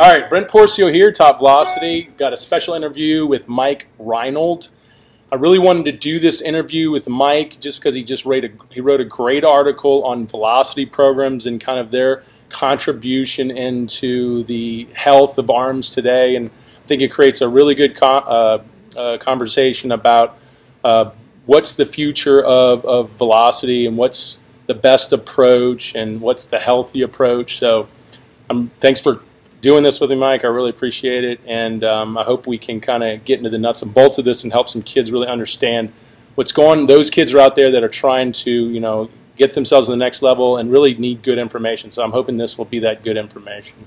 All right, Brent Pourciau here, Top Velocity. Got a special interview with Mike Reinold. I really wanted to do this interview with Mike just because he just wrote a, he wrote a great article on velocity programs and kind of their contribution into the health of arms today. And I think it creates a really good uh, uh, conversation about uh, what's the future of, of velocity and what's the best approach and what's the healthy approach. So um, thanks for doing this with me, Mike. I really appreciate it, and um, I hope we can kind of get into the nuts and bolts of this and help some kids really understand what's going. Those kids are out there that are trying to, you know, get themselves to the next level and really need good information. So I'm hoping this will be that good information.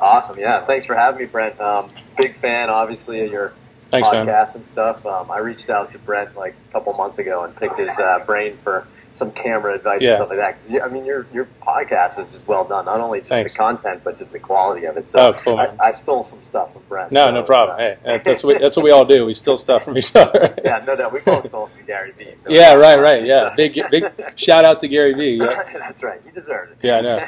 Awesome, yeah. Thanks for having me, Brent. Um, big fan, obviously, of your Thanks, podcasts man. and stuff. Um, I reached out to Brent like a couple months ago and picked his uh, brain for some camera advice yeah. and stuff like that. Cause, I mean, your your podcast is just well done. Not only just Thanks. the content, but just the quality of it. So oh, cool, I, I, stole some stuff from Brent. No, so no problem. Uh, hey, that's what we, that's what we all do. We steal stuff from each other. yeah, no, no, we both stole from Gary Vee. So yeah, right, right. Yeah, big big shout out to Gary Vee. Yeah. that's right. You deserved it. Yeah, I know.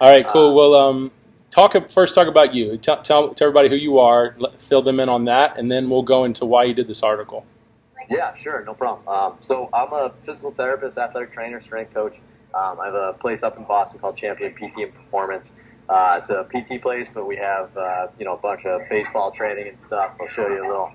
All right, cool. Uh, well, um, talk first. Talk about you. Tell, tell, tell everybody who you are. Let, fill them in on that, and then we'll go into why you did this article. Yeah, sure, no problem. Um, so I'm a physical therapist, athletic trainer, strength coach. Um, I have a place up in Boston called Champion PT and Performance. Uh, it's a PT place, but we have uh, you know a bunch of baseball training and stuff. I'll show you a little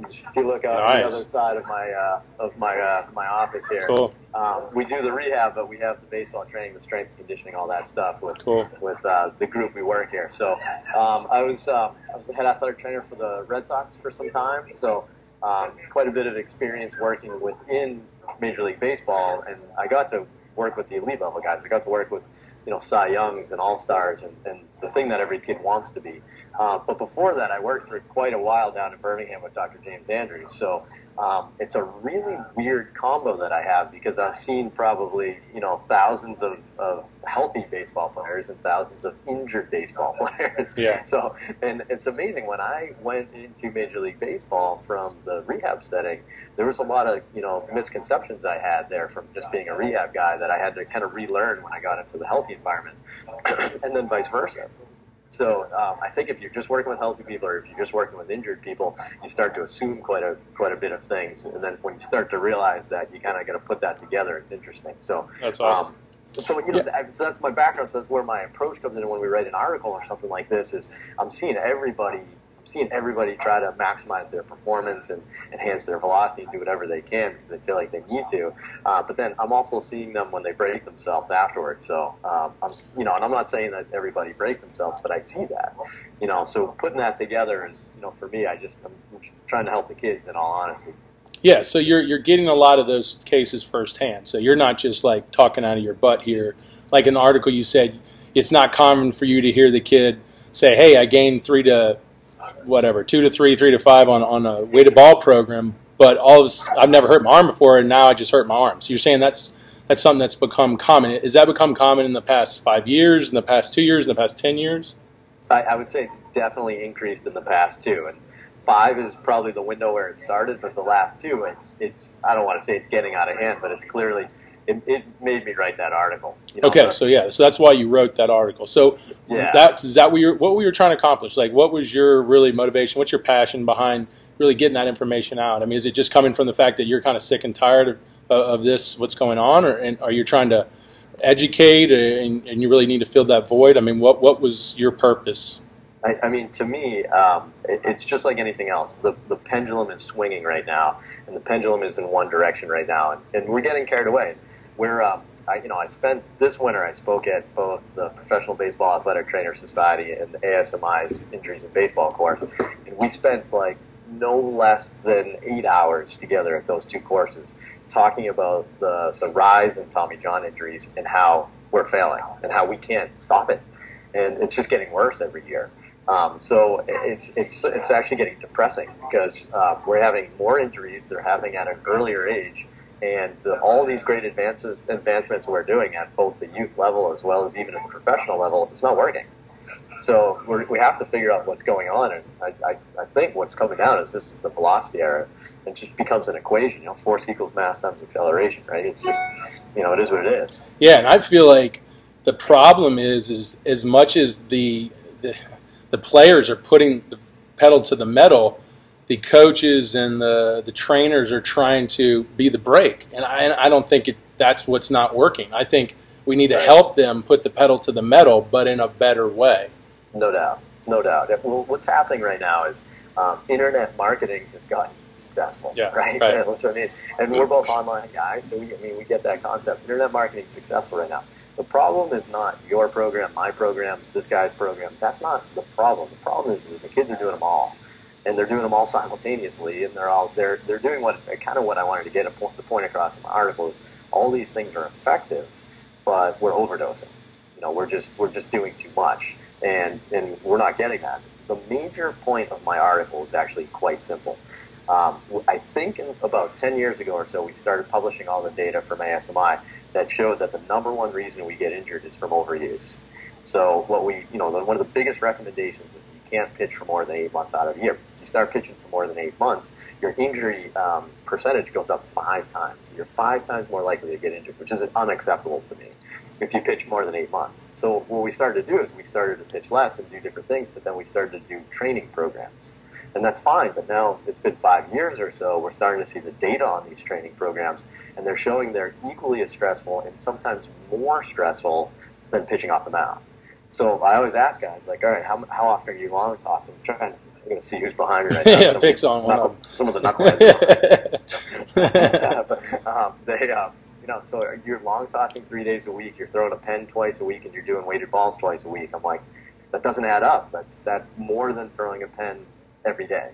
if you look out nice. the other side of my uh, of my uh, my office here, cool. um, we do the rehab, but we have the baseball training, the strength and conditioning, all that stuff with cool. with uh, the group we work here. So um, I was uh, I was the head athletic trainer for the Red Sox for some time, so um, quite a bit of experience working within Major League Baseball, and I got to work with the elite level guys. I got to work with, you know, Cy Youngs and All Stars and, and the thing that every kid wants to be. Uh, but before that, I worked for quite a while down in Birmingham with Dr. James Andrews. So um, it's a really weird combo that I have because I've seen probably, you know, thousands of, of healthy baseball players and thousands of injured baseball players. Yeah. So, and it's amazing when I went into Major League Baseball from the rehab setting, there was a lot of, you know, misconceptions I had there from just being a rehab guy that I had to kind of relearn when I got into the healthy environment, and then vice versa. So um, I think if you're just working with healthy people, or if you're just working with injured people, you start to assume quite a quite a bit of things, and then when you start to realize that, you kind of got to put that together. It's interesting. So that's awesome. Um, so you know, yeah. so that's my background. So that's where my approach comes in when we write an article or something like this. Is I'm seeing everybody seeing everybody try to maximize their performance and enhance their velocity and do whatever they can because they feel like they need to. Uh, but then I'm also seeing them when they break themselves afterwards. So um, I'm, you know, and I'm not saying that everybody breaks themselves, but I see that. You know, so putting that together is, you know, for me, I just I'm trying to help the kids. In all honesty. Yeah, so you're you're getting a lot of those cases firsthand. So you're not just like talking out of your butt here. Like in the article you said, it's not common for you to hear the kid say, "Hey, I gained three to whatever two to three, three to five on on a weighted ball program. But all of I've never hurt my arm before, and now I just hurt my arm. So you're saying that's that's something that's become common. Is that become common in the past five years, in the past two years, in the past ten years? I, I would say it's definitely increased in the past two, and five is probably the window where it started. But the last two, it's it's I don't want to say it's getting out of hand, but it's clearly it, it made me write that article. You know, okay, so yeah, so that's why you wrote that article. So yeah. that is that what you're what were you trying to accomplish? Like, what was your really motivation? What's your passion behind really getting that information out? I mean, is it just coming from the fact that you're kind of sick and tired of, of this, what's going on, or and are you trying to educate and, and you really need to fill that void? I mean, what what was your purpose? I, I, mean, to me, um, it, it's just like anything else. The, the pendulum is swinging right now, and the pendulum is in one direction right now, and, and we're getting carried away. We're, um, I, you know, I spent this winter. I spoke at both the Professional Baseball Athletic Trainer Society and the ASMI's Injuries in Baseball course, and we spent like no less than eight hours together at those two courses, talking about the the rise in Tommy John injuries and how we're failing and how we can't stop it, and it's just getting worse every year. Um, so it's it's it's actually getting depressing because uh, we're having more injuries. They're happening at an earlier age, and the, all these great advances advancements we're doing at both the youth level as well as even at the professional level, it's not working. So we have to figure out what's going on, and I, I, I, think what's coming down is this is the velocity error. It just becomes an equation, you know, force equals mass times acceleration, right? It's just, you know, it is what it is. Yeah, and I feel like the problem is, is as much as the, the the players are putting the pedal to the metal, the coaches and the the trainers are trying to be the brake, and I, I don't think it, that's what's not working. I think we need to help them put the pedal to the metal, but in a better way. No doubt, no doubt. Well, what's happening right now is um, internet marketing has gotten successful, Yeah, right? right. That's what I mean. And we're both online guys, so we, I mean, we get that concept. Internet marketing is successful right now. The problem is not your program, my program, this guy's program. That's not the problem. The problem is, is the kids are doing them all, and they're doing them all simultaneously, and they're all they're they're doing what kind of what I wanted to get a point, the point across in my article is all these things are effective, but we're overdosing. You know, we're just we're just doing too much, and and we're not getting that. The major point of my article is actually quite simple. Um, I think in about 10 years ago or so, we started publishing all the data from ASMI that showed that the number one reason we get injured is from overuse. So, what we, you know, one of the biggest recommendations is can't pitch for more than eight months out of a year. If you start pitching for more than eight months, your injury um, percentage goes up five times. You're five times more likely to get injured, which is unacceptable to me if you pitch more than eight months. So, what we started to do is we started to pitch less and do different things, but then we started to do training programs and that's fine. But now it's been five years or so. We're starting to see the data on these training programs, and they're showing they're equally as stressful and sometimes more stressful than pitching off the mound. So I always ask guys, like, all right, how, how often are you long tossing? I'm trying. I'm to see who's behind me right now. yeah, some, picks on one knuckle, some of the knuckleheads. but um, they, uh, you know, so you're long tossing three days a week. You're throwing a pen twice a week, and you're doing weighted balls twice a week. I'm like, that doesn't add up. That's that's more than throwing a pen every day.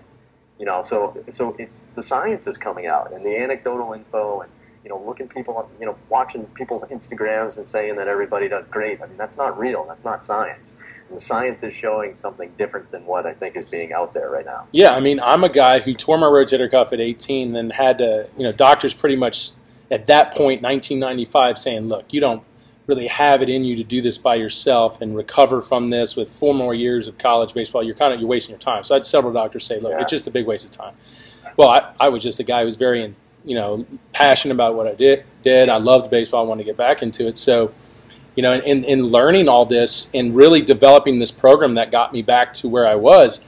You know, so so it's the science is coming out and the anecdotal info and you know looking people up, you know watching people's Instagrams and saying that everybody does great. I mean that's not real. That's not science. And the science is showing something different than what I think is being out there right now. Yeah, I mean, I'm a guy who tore my rotator cuff at 18, and had to, you know, doctors pretty much at that point, 1995, saying, look, you don't really have it in you to do this by yourself and recover from this with four more years of college baseball. You're kind of you're wasting your time. So I had several doctors say, look, Yeah. it's just a big waste of time. Well, I, I was just a guy who was very, you know, passionate about what I did. Did I loved baseball? I wanted to get back into it. So you know, in, in learning all this and really developing this program that got me back to where I was,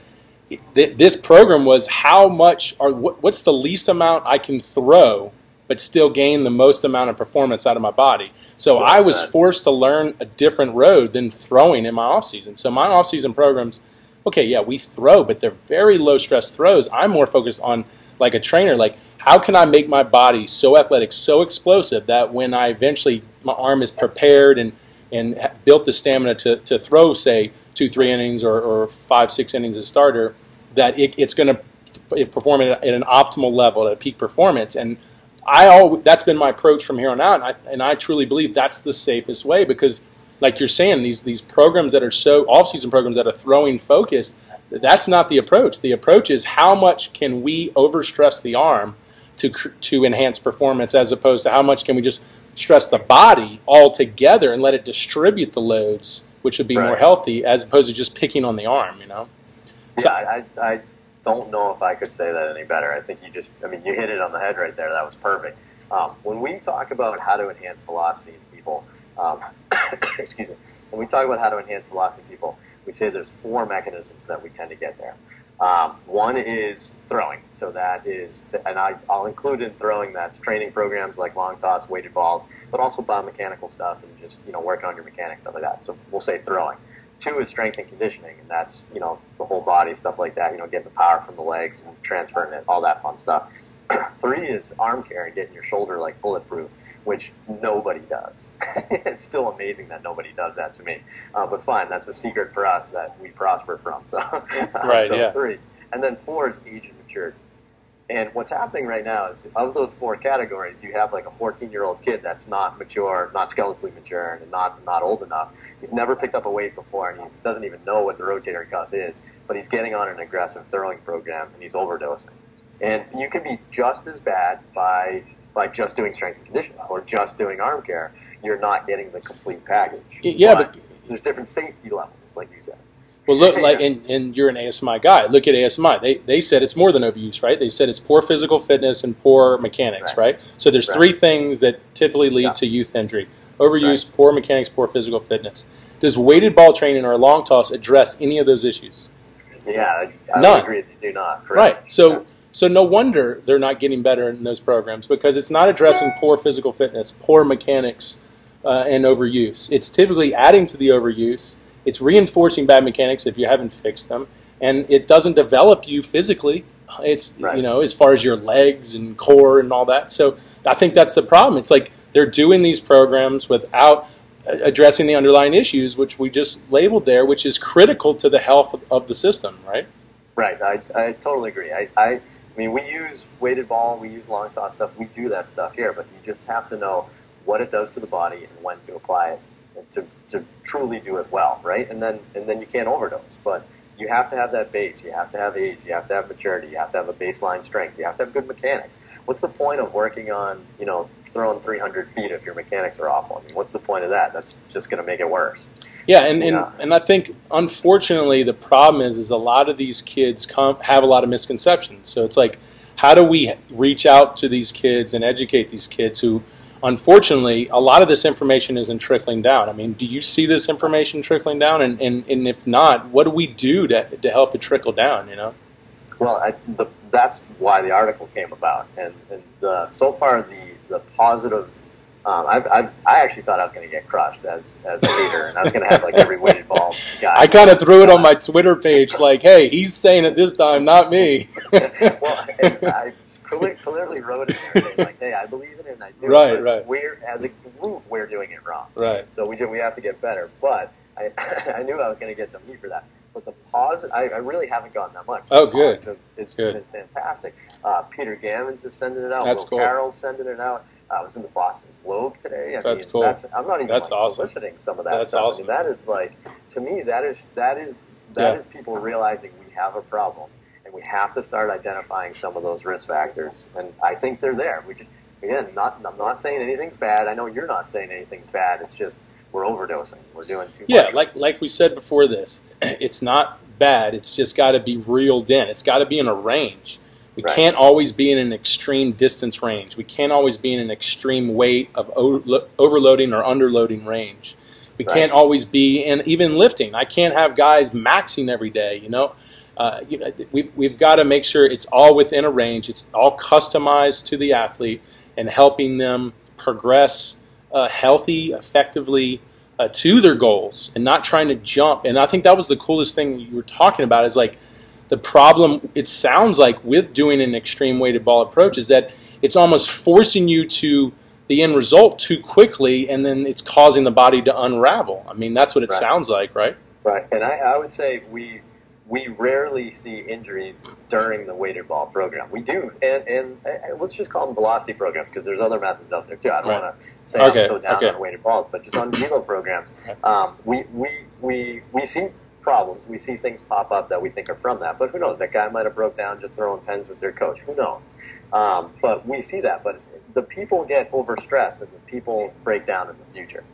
th- this program was how much or what, what's the least amount I can throw, but still gain the most amount of performance out of my body. So Well I was said. forced to learn a different road than throwing in my off season. So my off season programs, okay, yeah, we throw, but they're very low stress throws. I'm more focused on like a trainer, like how can I make my body so athletic, so explosive that when I eventually my arm is prepared and and built the stamina to, to throw, say two, three innings or, or five, six innings as starter, that it, it's going to perform at, at an optimal level, at a peak performance. And I al- that's been my approach from here on out, and I, and I truly believe that's the safest way because, like you're saying, these these programs that are so off-season programs that are throwing focused, that's not the approach. The approach is how much can we overstress the arm to to enhance performance, as opposed to how much can we just stress the body altogether and let it distribute the loads, which would be more healthy, as opposed to just picking on the arm. You know. Yeah, I, I, I don't know if I could say that any better. I think you just, I mean, you hit it on the head right there. That was perfect. Um, when we talk about how to enhance velocity people, um, excuse me, when we talk about how to enhance velocity people, we say there's four mechanisms that we tend to get there. Um, one is throwing. So that is, and I, I'll include in throwing that's training programs like long toss, weighted balls, but also biomechanical stuff and just, you know, working on your mechanics, stuff like that. So we'll say throwing. Two is strength and conditioning, and that's, you know, the whole body, stuff like that, you know, getting the power from the legs and transferring it, all that fun stuff. Three is arm care and getting your shoulder like bulletproof, which nobody does. it's still amazing that nobody does that to me. Uh, but fine, that's a secret for us that we prosper from. So, Right, so yeah. three. And then four is age and maturity. And what's happening right now is of those four categories, you have like a 14 year old kid that's not mature, not skeletally mature, and not not old enough. He's never picked up a weight before, and he doesn't even know what the rotator cuff is. But he's getting on an aggressive throwing program, and he's overdosing. And you can be just as bad by by just doing strength and conditioning or just doing arm care. You're not getting the complete package. Yeah, but there's different safety levels, like you said. Well, look, like, and, and you're an ASMI guy. Look at ASMI. They, they said it's more than overuse, right? They said it's poor physical fitness and poor mechanics, right? Right. So there's Right. three things that typically lead Yeah. to youth injury: overuse, right. poor mechanics, poor physical fitness. Does weighted ball training or long toss address any of those issues? Yeah, I, I None. agree they do not. Correct. Right. So, yes. So no wonder they're not getting better in those programs because it's not addressing poor physical fitness, poor mechanics, uh, and overuse. It's typically adding to the overuse. It's reinforcing bad mechanics if you haven't fixed them, and it doesn't develop you physically. It's right. you know as far as your legs and core and all that. So I think that's the problem. It's like they're doing these programs without addressing the underlying issues, which we just labeled there, which is critical to the health of the system, right? Right. I, I totally agree. I, I, I mean, we use weighted ball, we use long toss stuff, we do that stuff here, but you just have to know what it does to the body and when to apply it to, to truly do it well, right? And then and then you can't overdose. But you have to have that base. You have to have age. You have to have maturity. You have to have a baseline strength. You have to have good mechanics. What's the point of working on, you know, throwing 300 feet if your mechanics are awful? I mean, what's the point of that? That's just going to make it worse. Yeah, and, and, and I think, unfortunately, the problem is, is a lot of these kids come, have a lot of misconceptions. So it's like, how do we reach out to these kids and educate these kids who – unfortunately, a lot of this information isn't trickling down. I mean, do you see this information trickling down? And, and, and if not, what do we do to, to help it trickle down, you know? Well, I, the, that's why the article came about. And, and the, so far, the, the positive um, I've, I've, i actually thought I was going to get crushed as, as a leader, and I was going to have like every weighted ball guy. I kind of threw it on my Twitter page, like, "Hey, he's saying it this time, not me." well, I clearly, clearly wrote it there saying, like, "Hey, I believe in it, and I do." Right, it, right. We're as a group, we're doing it wrong. Right. So we do, we have to get better. But I, I knew I was going to get some heat for that. But the positive, I, I really haven't gotten that much. Oh, good. It's good. been fantastic. Uh, Peter Gammons is sending it out. That's Will cool. Carroll's sending it out. I was in the Boston Globe today. I that's mean, cool. That's, I'm not even that's like awesome. soliciting some of that that's stuff. Awesome. I mean, that is like to me that is that is that yeah. is people realizing we have a problem and we have to start identifying some of those risk factors. And I think they're there. We just again, not I'm not saying anything's bad. I know you're not saying anything's bad. It's just we're overdosing. We're doing too yeah, much. Yeah, like like we said before this, it's not bad. It's just got to be reeled in. It's got to be in a range. We right. can't always be in an extreme distance range. We can't always be in an extreme weight of overloading or underloading range. We right. can't always be in even lifting. I can't have guys maxing every day. You know, uh, you know we, we've got to make sure it's all within a range. It's all customized to the athlete and helping them progress uh, healthy, effectively uh, to their goals, and not trying to jump. And I think that was the coolest thing you were talking about. Is like the problem, it sounds like, with doing an extreme weighted ball approach is that it's almost forcing you to the end result too quickly, and then it's causing the body to unravel. I mean, that's what it right. sounds like, right? Right. And I, I would say we we rarely see injuries during the weighted ball program. We do, and, and, and let's just call them velocity programs because there's other methods out there too. I don't right. want to say okay. I'm so down okay. on weighted balls, but just on velo programs, um, we, we, we, we see problems. We see things pop up that we think are from that, but who knows? That guy might have broke down just throwing pens with their coach. Who knows? Um, but we see that. But the people get overstressed, and the people break down in the future.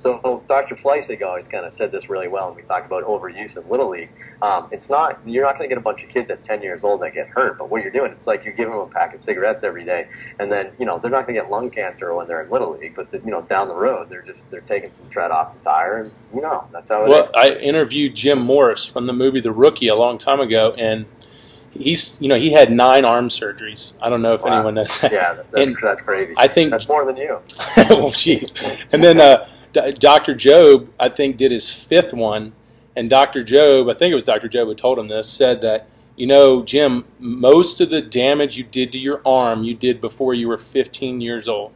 So Dr. Fleisig always kind of said this really well when we talk about overuse in Little League. Um, it's not you're not going to get a bunch of kids at 10 years old that get hurt, but what you're doing, it's like you're giving them a pack of cigarettes every day, and then you know they're not going to get lung cancer when they're in Little League, but the, you know down the road they're just they're taking some tread off the tire, and you know that's how it well, is. I interviewed Jim Morris from the movie The Rookie a long time ago, and he's you know he had nine arm surgeries. I don't know if wow. anyone knows that. Yeah, that's, that's crazy. I think that's more than you. well, jeez. And then uh, Dr. Jobe, I think, did his fifth one, and Dr. Jobe, I think it was Dr. Jobe who told him this, said that, you know, Jim, most of the damage you did to your arm, you did before you were 15 years old.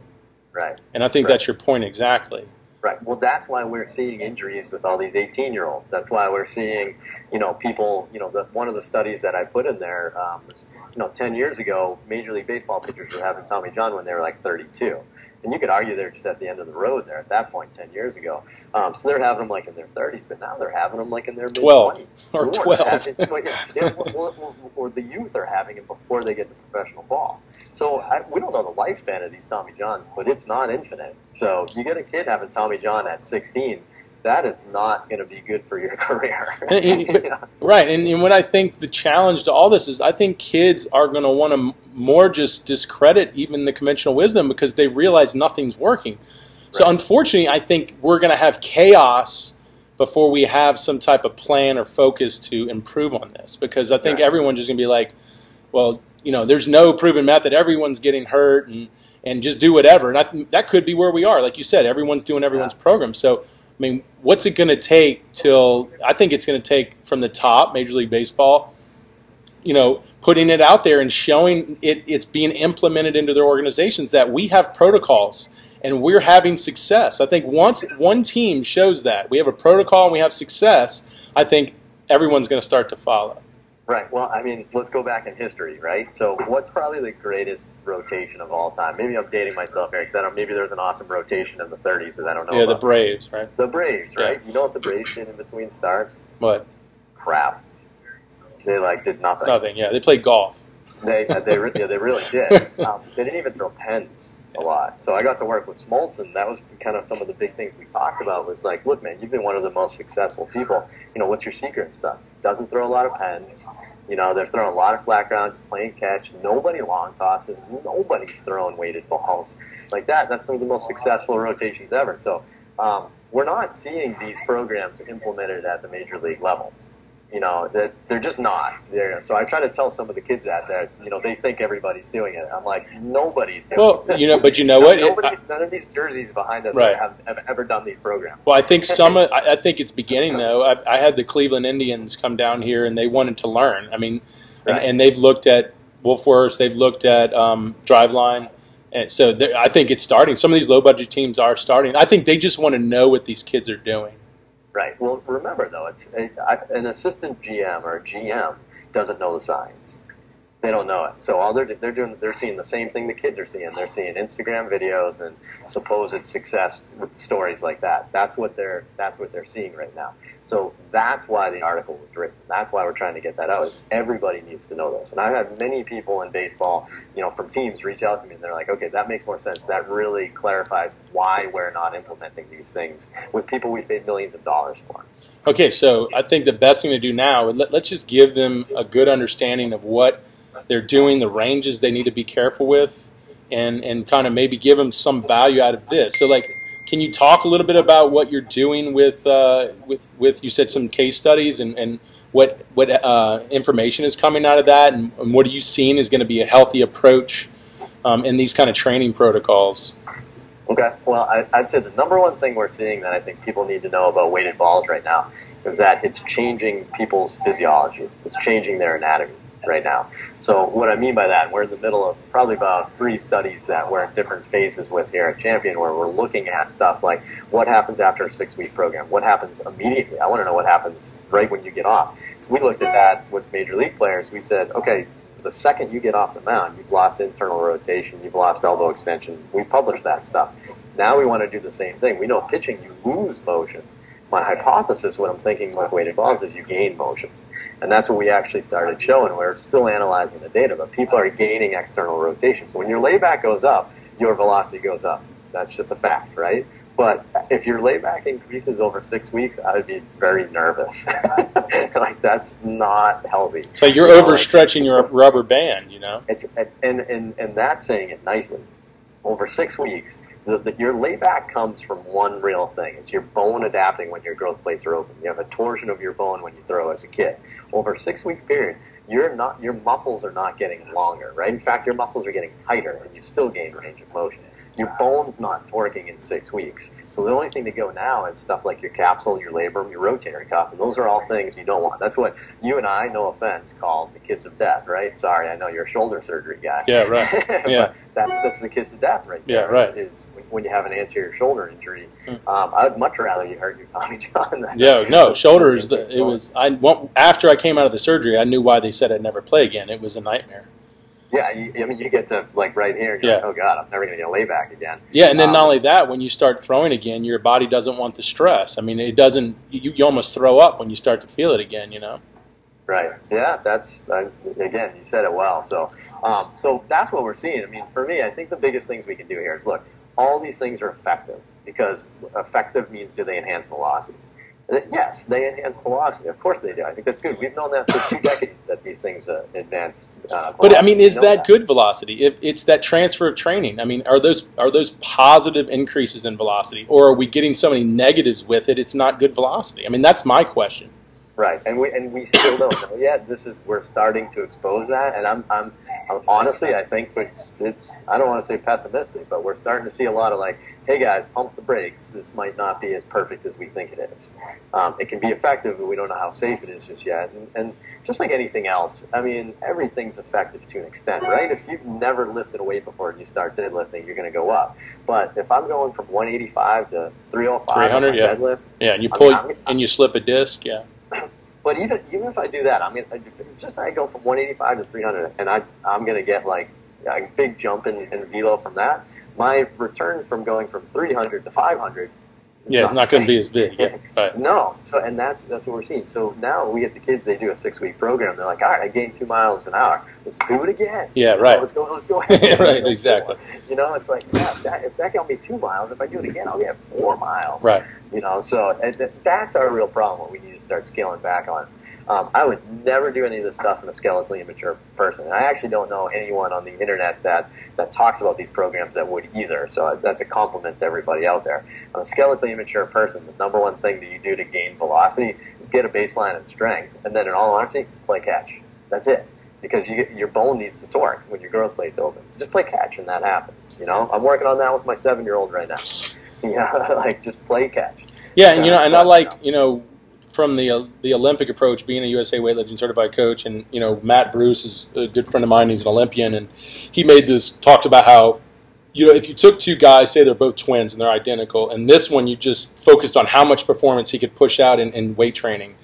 Right. And I think right. that's your point exactly. Right. Well, that's why we're seeing injuries with all these 18 year olds. That's why we're seeing, you know, people, you know, the, one of the studies that I put in there um, was, you know, 10 years ago, Major League Baseball pitchers were having Tommy John when they were like 32 and you could argue they're just at the end of the road there at that point 10 years ago. Um, so they're having them like in their 30s, but now they're having them like in their mid 20s. Or 12. Having, yeah, or, or, the youth are having it before they get to professional ball. So I, we don't know the lifespan of these Tommy Johns, but it's not infinite. So you get a kid having Tommy John at 16 that is not going to be good for your career. Right, and, and what I think the challenge to all this is, I think kids are going to want to more just discredit even the conventional wisdom because they realize nothing's working. So unfortunately, I think we're going to have chaos before we have some type of plan or focus to improve on this because I think Right. everyone's just going to be like, well, you know, there's no proven method. Everyone's getting hurt and and just do whatever. And I think that could be where we are. Like you said, everyone's doing everyone's Yeah. program. So I mean, what's it going to take till? I think it's going to take from the top, Major League Baseball, you know, putting it out there and showing it, it's being implemented into their organizations that we have protocols and we're having success. I think once one team shows that we have a protocol and we have success, I think everyone's going to start to follow. Right. Well, I mean, let's go back in history, right? So, what's probably the greatest rotation of all time? Maybe I'm dating myself here because I don't. Maybe there was an awesome rotation in the 30s that I don't know. Yeah, the. Braves, right? The Braves, right? You know what the Braves did in between starts? What? Crap. They like did nothing. Nothing. Yeah, they played golf. They uh, they yeah, they really did. Um, they didn't even throw pens a lot. So I got to work with Smoltz, and that was kind of some of the big things we talked about. Was like, look, man, you've been one of the most successful people. You know, what's your secret and stuff? Doesn't throw a lot of pens. You know, they're throwing a lot of flat ground, just playing catch. Nobody long tosses. Nobody's throwing weighted balls like that. That's some of the most successful rotations ever. So um, we're not seeing these programs implemented at the major league level. You know, that they're just not. They're, so I try to tell some of the kids that that you know they think everybody's doing it. I'm like, nobody's doing Well, it. you know, but you know what? Nobody, none of these jerseys behind us Right. have, have ever done these programs. Well, I think some. I I think it's beginning though. I, I had the Cleveland Indians come down here and they wanted to learn. I mean, and, Right. and they've looked at Wolforth, they've looked at um, Driveline, and so I think it's starting. Some of these low budget teams are starting. I think they just want to know what these kids are doing. Right. Well, remember though, it's a, an assistant GM or GM doesn't know the science. They don't know it. So all they're they're doing, they're seeing the same thing the kids are seeing. They're seeing Instagram videos and supposed success stories like that. That's what they're that's what they're seeing right now. So that's why the article was written. That's why we're trying to get that out. Is everybody needs to know this. And I've had many people in baseball, you know, from teams reach out to me and they're like, okay, that makes more sense. That really clarifies why we're not implementing these things with people we've paid millions of dollars for. Okay, so I think the best thing to do now, let, let's just give them a good understanding of what they're doing, the ranges they need to be careful with, and, and kind of maybe give them some value out of this. So, like, can you talk a little bit about what you're doing with, uh, with, with you said some case studies and, and what, what uh, information is coming out of that, and, and what are you seeing is going to be a healthy approach um, in these kind of training protocols? Okay. Well, I, I'd say the number one thing we're seeing that I think people need to know about weighted balls right now is that it's changing people's physiology. It's changing their anatomy right now. So what I mean by that, we're in the middle of probably about three studies that we're in different phases with here at Champion, where we're looking at stuff like what happens after a six-week program, what happens immediately. I want to know what happens right when you get off. So we looked at that with major league players. We said, okay, the second you get off the mound, you've lost internal rotation, you've lost elbow extension. We published that stuff. Now we want to do the same thing. We know pitching, you lose motion. My hypothesis, what I'm thinking with weighted balls, is you gain motion. And that's what we actually started showing. We're still analyzing the data, but people are gaining external rotation. So when your layback goes up, your velocity goes up. That's just a fact, right? But if your layback increases over six weeks, I would be very nervous. like that's not healthy. So you're You know, overstretching your rubber band, you know? It's and and and that's saying it nicely. Over six weeks, the, the, your layback comes from one real thing. It's your bone adapting when your growth plates are open. You have a torsion of your bone when you throw as a kid. Over a six week period, you're not your muscles are not getting longer, right? In fact, your muscles are getting tighter, and you still gain range of motion. Your bone's not torquing in six weeks. So the only thing to go now is stuff like your capsule, your labrum, your rotary cuff, and those are all things you don't want. That's what you and I, no offense, call the kiss of death, right? Sorry, I know you're a shoulder surgery guy. Yeah, right. Yeah. that's that's the kiss of death right Yeah, right. Is, is when you have an anterior shoulder injury. Mm. Um, I'd much rather you hurt your Tommy John than Yeah, no, shoulders. the- It was. I after I came out of the surgery, I knew why they said I'd never play again. It was a nightmare. Yeah, you, I mean, you get to like right here. You're Yeah. like, oh God, I'm never going to get a layback again. Yeah, and then Um, not only that, when you start throwing again, your body doesn't want the stress. I mean, it doesn't. You, you almost throw up when you start to feel it again. You know. Right. Yeah, that's uh, again, you said it well. So, um, so that's what we're seeing. I mean, for me, I think the biggest things we can do here is look. All these things are effective because effective means do they enhance velocity? Yes, they enhance velocity. Of course they do. I think that's good. We've known that for two decades that these things uh, advance. Uh, but I mean, is that, that, good velocity? If it's that transfer of training, I mean, are those are those positive increases in velocity, or are we getting so many negatives with it? It's not good velocity. I mean, that's my question. Right, and we and we still don't know yet. This is we're starting to expose that, and I'm I'm honestly, I think it's, it's, I don't want to say pessimistic, but we're starting to see a lot of like, hey guys, pump the brakes. This might not be as perfect as we think it is. Um, it can be effective, but we don't know how safe it is just yet. And, and, just like anything else, I mean, everything's effective to an extent, right? If you've never lifted a weight before and you start deadlifting, you're going to go up. But if I'm going from 185 to 305 300, yeah. deadlift, yeah, and you pull I mean, and you slip a disc, yeah. But even even if I do that, I mean, just I go from 185 to 300, and I I'm gonna get like a big jump in, in velo from that. My return from going from 300 to 500 yeah, not it's not going to be as big. Yeah, right. no. So, and that's that's what we're seeing. So now we get the kids. They do a six week program. They're like, all right, I gained two miles an hour. Let's do it again. Yeah, right. let's go. Let's go. Ahead. right, go exactly. You know, it's like, yeah, if that, if that got me two miles, if I do it again, I'll get four miles. Right. You know, so that's our real problem. What we need to start scaling back on. Um, I would never do any of this stuff in a skeletally immature person. And I actually don't know anyone on the internet that that talks about these programs that would either. So that's a compliment to everybody out there. On a skeletally immature person, the number one thing that you do to gain velocity is get a baseline of strength, and then in all honesty, play catch. That's it because you, your bone needs to torque when your growth plate's open. So just play catch, and that happens. You know, I'm working on that with my seven year old right now. Yeah, like just play catch. Yeah, and you know, and I like you know from the uh, the Olympic approach, being a USA weightlifting certified coach, and you know Matt Bruce is a good friend of mine. He's an Olympian, and he made this talked about how you know if you took two guys, say they're both twins and they're identical, and this one you just focused on how much performance he could push out in, in weight training.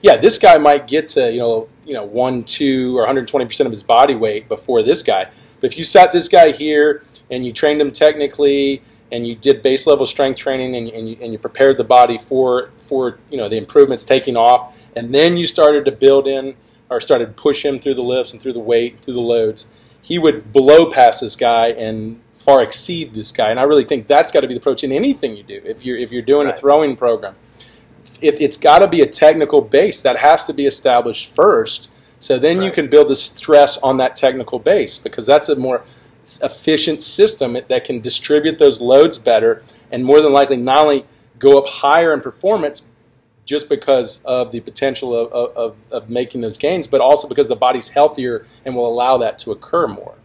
Yeah, this guy might get to you know you know one, two, or 120 percent of his body weight before this guy. But if you sat this guy here and you trained him technically and you did base level strength training and, and, you, and you prepared the body for for you know the improvements taking off, and then you started to build in or started push him through the lifts and through the weight, through the loads, he would blow past this guy and far exceed this guy. And I really think that's got to be the approach in anything you do. If you're if you're doing right. a throwing program, if it's got to be a technical base that has to be established first. So then right. you can build the stress on that technical base because that's a more efficient system that can distribute those loads better and more than likely not only go up higher in performance just because of the potential of, of, of making those gains, but also because the body's healthier and will allow that to occur more.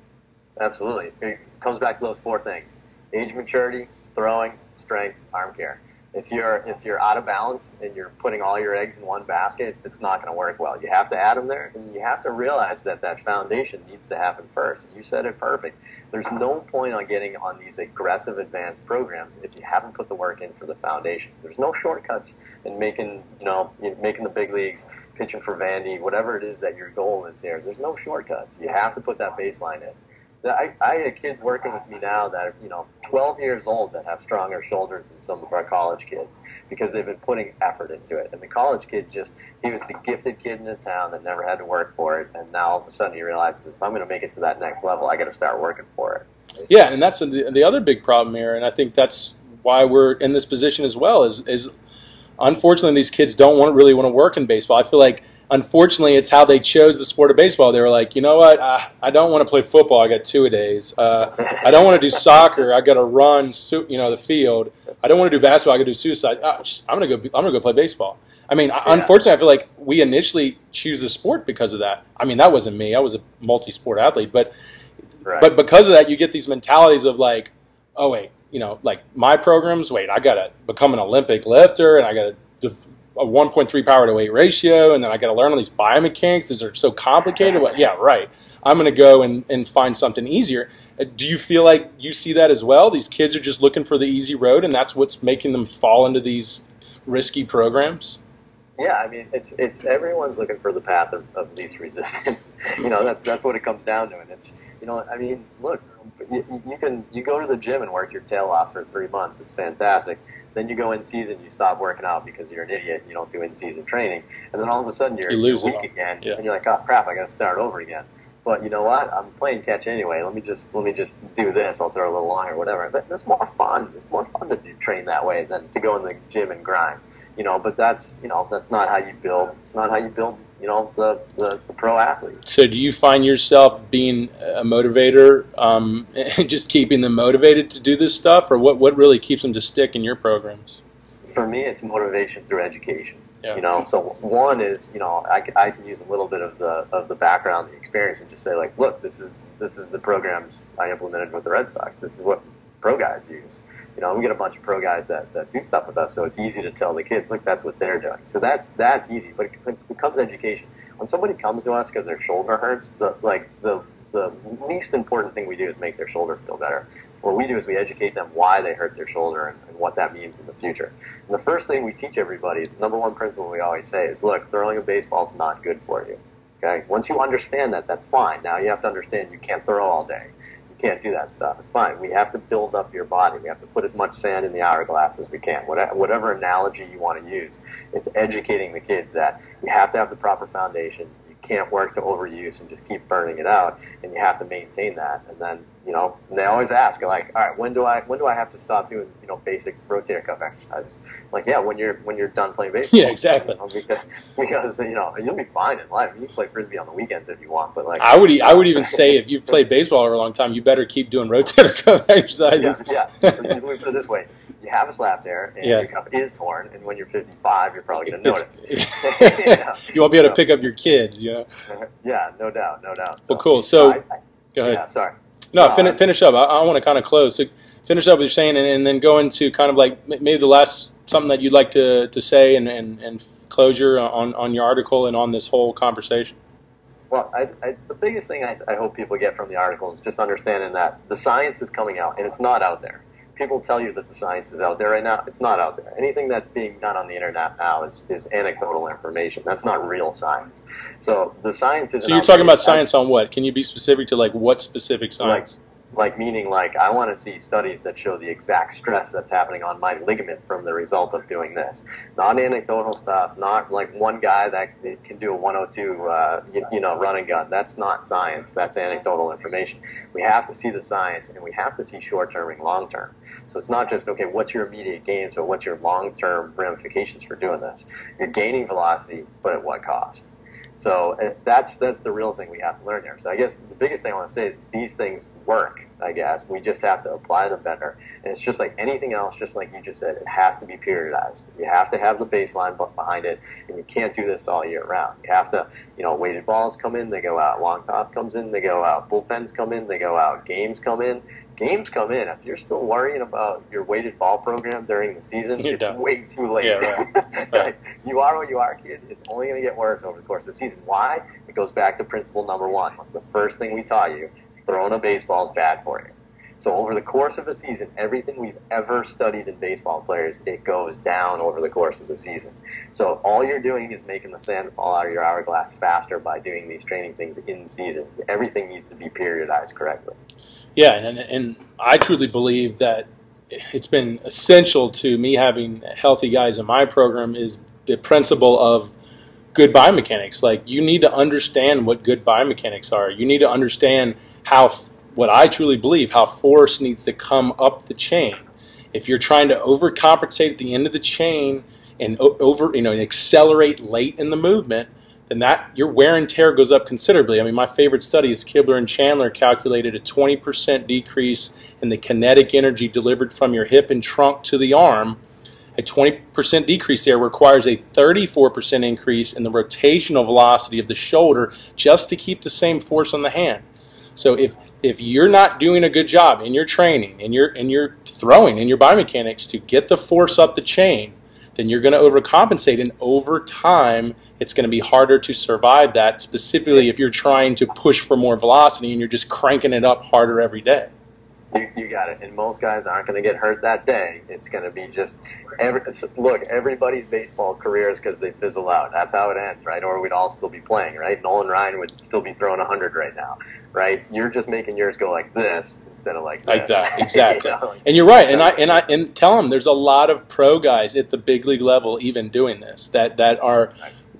Absolutely. It comes back to those four things age maturity, throwing, strength, arm care if you're if you're out of balance and you're putting all your eggs in one basket, it's not going to work well. You have to add them there, and you have to realize that that foundation needs to happen first. And You said it perfect. There's no point on getting on these aggressive advanced programs if you haven't put the work in for the foundation. There's no shortcuts in making you know making the big leagues, pitching for Vandy, whatever it is that your goal is there. There's no shortcuts. You have to put that baseline in. I, I have kids working with me now that are, you know, 12 years old that have stronger shoulders than some of our college kids because they've been putting effort into it. And the college kid just, he was the gifted kid in his town that never had to work for it. And now all of a sudden he realizes if I'm going to make it to that next level, I got to start working for it. Yeah, and that's the, the other big problem here. And I think that's why we're in this position as well is, is unfortunately these kids don't want really want to work in baseball. I feel like unfortunately, it's how they chose the sport of baseball. They were like, you know what? I, I don't want to play football. I got two a days. Uh, I don't want to do soccer. I got to run, you know, the field. I don't want to do basketball. I got to do suicide. Uh, I'm gonna go. I'm gonna go play baseball. I mean, yeah. unfortunately, I feel like we initially choose the sport because of that. I mean, that wasn't me. I was a multi-sport athlete, but right. but because of that, you get these mentalities of like, oh wait, you know, like my programs. Wait, I got to become an Olympic lifter, and I got to a 1.3 power to weight ratio, and then I got to learn all these biomechanics. These are so complicated. Well, yeah, right. I'm going to go and, and find something easier. Uh, do you feel like you see that as well? These kids are just looking for the easy road, and that's what's making them fall into these risky programs? Yeah, I mean, it's it's everyone's looking for the path of, of least resistance. you know, that's that's what it comes down to, and it's you know, I mean, look, you, you, can you go to the gym and work your tail off for three months. It's fantastic. Then you go in season, you stop working out because you're an idiot. And you don't do in season training, and then all of a sudden you're, you lose you're weak again, yeah. and you're like, oh crap, I got to start over again. But you know what? I'm playing catch anyway. Let me just let me just do this. I'll throw a little line or whatever. But it's more fun. It's more fun to train that way than to go in the gym and grind. You know, but that's you know that's not how you build. It's not how you build. You know, the the, the pro athlete. So, do you find yourself being a motivator, um, just keeping them motivated to do this stuff, or what? What really keeps them to stick in your programs? For me, it's motivation through education. Yeah. You know, so one is you know I, I can use a little bit of the of the background, the experience, and just say like, look, this is this is the programs I implemented with the Red Sox. This is what pro guys use. You know, we get a bunch of pro guys that, that do stuff with us, so it's easy to tell the kids, look, that's what they're doing. So that's that's easy, but it becomes education. When somebody comes to us because their shoulder hurts, the like the least important thing we do is make their shoulder feel better. What we do is we educate them why they hurt their shoulder and, and what that means in the future. And the first thing we teach everybody, the number one principle we always say is, look, throwing a baseball is not good for you. Okay. Once you understand that, that's fine. Now you have to understand you can't throw all day. You can't do that stuff. It's fine. We have to build up your body. We have to put as much sand in the hourglass as we can. Whatever, whatever analogy you want to use, it's educating the kids that you have to have the proper foundation. Can't work to overuse and just keep burning it out, and you have to maintain that. And then you know, and they always ask like, all right, when do I when do I have to stop doing you know basic rotator cuff exercises? like, yeah, when you're when you're done playing baseball. Yeah, exactly. You know, because, because you know you'll be fine in life. You can play frisbee on the weekends if you want, but like I would I would even say if you've played baseball for a long time, you better keep doing rotator cuff exercises. yeah, yeah. Let me put it this way: you have a slap tear, and Yeah. your cuff is torn, and when you're 55, you're probably going to notice. It's- You won't be able to pick up your kids. You know. Yeah, no doubt, no doubt. Well, cool. So- I- I- Go ahead. yeah, sorry. No, No, fin- finish up. I, I want to kind of close. So finish up what you're saying, and, and then go into kind of like maybe the last something that you'd like to, to say and, and, and closure on, on your article and on this whole conversation. Well, I, I, the biggest thing I, I hope people get from the article is just understanding that the science is coming out, and it's not out there. People tell you that the science is out there right now. It's not out there. Anything that's being done on the internet now is, is anecdotal information. That's not real science. So the science is. So you're talking about science on what? Can you be specific to like what specific science? like meaning like I want to see studies that show the exact stress that's happening on my ligament from the result of doing this. Not anecdotal stuff. Not like one guy that can do a 102, uh, you, you know, run gun. That's not science. That's anecdotal information. We have to see the science, and we have to see short term and long term. So it's not just okay. What's your immediate gains, or what's your long term ramifications for doing this? You're gaining velocity, but at what cost? So uh, that's that's the real thing we have to learn here. So I guess the biggest thing I want to say is these things work. I guess we just have to apply them better, and it's just like anything else. Just like you just said, it has to be periodized. You have to have the baseline behind it, and you can't do this all year round. You have to, you know, weighted balls come in, they go out. Long toss comes in, they go out. Bullpens come in, they go out. Games come in, games come in. If you're still worrying about your weighted ball program during the season, You're it's done. way too late. Yeah, right. Like, you are what you are, kid. It's only going to get worse over the course of the season. Why? It goes back to principle number one. What's the first thing we taught you? Throwing a baseball is bad for you. So over the course of a season, everything we've ever studied in baseball players, it goes down over the course of the season. So all you're doing is making the sand fall out of your hourglass faster by doing these training things in season. Everything needs to be periodized correctly. Yeah, and, and I truly believe that it's been essential to me having healthy guys in my program is the principle of good biomechanics. Like you need to understand what good biomechanics are. You need to understand how what I truly believe how force needs to come up the chain. If you're trying to overcompensate at the end of the chain and over you know and accelerate late in the movement, then that your wear and tear goes up considerably. I mean, my favorite study is Kibler and Chandler calculated a 20% decrease in the kinetic energy delivered from your hip and trunk to the arm. A 20% decrease there requires a 34% increase in the rotational velocity of the shoulder just to keep the same force on the hand. So if if you're not doing a good job in your training and you're and you're throwing in your biomechanics to get the force up the chain, then you're going to overcompensate, and over time, it's going to be harder to survive that. Specifically, if you're trying to push for more velocity and you're just cranking it up harder every day. You, you got it. And most guys aren't going to get hurt that day. It's going to be just every, it's- look. Everybody's baseball career is because they fizzle out. That's how it ends, right? Or we'd all still be playing, right? Nolan Ryan would still be throwing hundred right now, right? You're just making yours go like this instead of like this. Like that, exactly. You know, like- And you're right. And I and I and tell them there's a lot of pro guys at the big league level even doing this that that are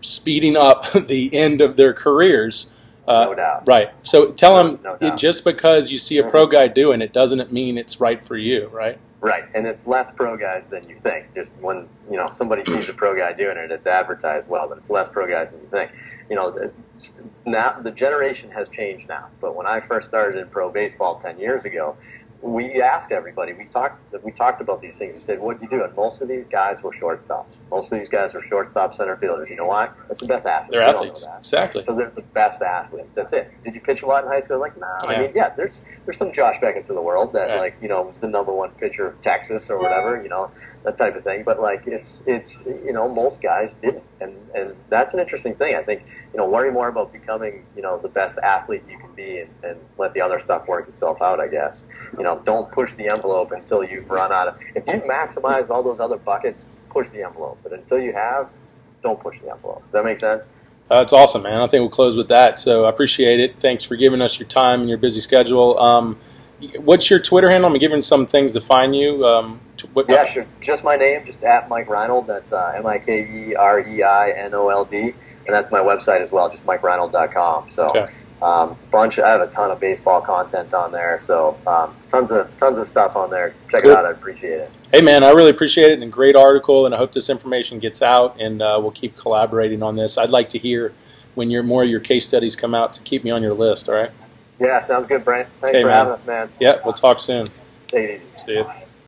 speeding up the end of their careers Uh, no doubt. Right. So tell No- them no it, just because you see a pro guy doing it doesn't mean it's right for you, right? Right, and it's less pro guys than you think. Just when you know somebody sees a pro guy doing it, it's advertised well, but it's less pro guys than you think. You know, the, now the generation has changed now. But when I first started in pro baseball ten years ago, we asked everybody. We talked. We talked about these things. We said, "What do you do?" And most of these guys were shortstops. Most of these guys were shortstop, center fielders. You know why? That's the best athlete. They're We athletes. Exactly. So they're the best athletes. That's it. Did you pitch a lot in high school? Like, no. I Yeah. mean, yeah, there's there's some Josh Beckett's in the world that Yeah. like you know was the number one pitcher of Texas or whatever, you know, that type of thing. But like it's it's you know most guys didn't, and and that's an interesting thing. I think you know worry more about becoming you know the best athlete you can be, and, and let the other stuff work itself out. I guess you know don't push the envelope until you've run out of. If you've maximized all those other buckets, push the envelope. But until you have, don't push the envelope. Does that make sense? Uh, That's awesome, man. I think we'll close with that. So I appreciate it. Thanks for giving us your time and your busy schedule. Um, what's your Twitter handle? I'm giving some things to find you. Um, what, Yeah, sure. Just my name, just at Mike Reinold. That's uh, M I K E R E I N O L D, and that's my website as well, just MikeReinold.com. So, Okay. um, bunch. I have a ton of baseball content on there, so um, tons of tons of stuff on there. Check Cool. it out. I appreciate it. Hey, man, I really appreciate it and a great article, and I hope this information gets out, and uh, we'll keep collaborating on this. I'd like to hear when your more of your case studies come out, so keep me on your list, all right? Yeah, sounds good, Brent. Thanks Hey, for man. having us, man. Yeah, we'll talk soon. Take it easy. See you.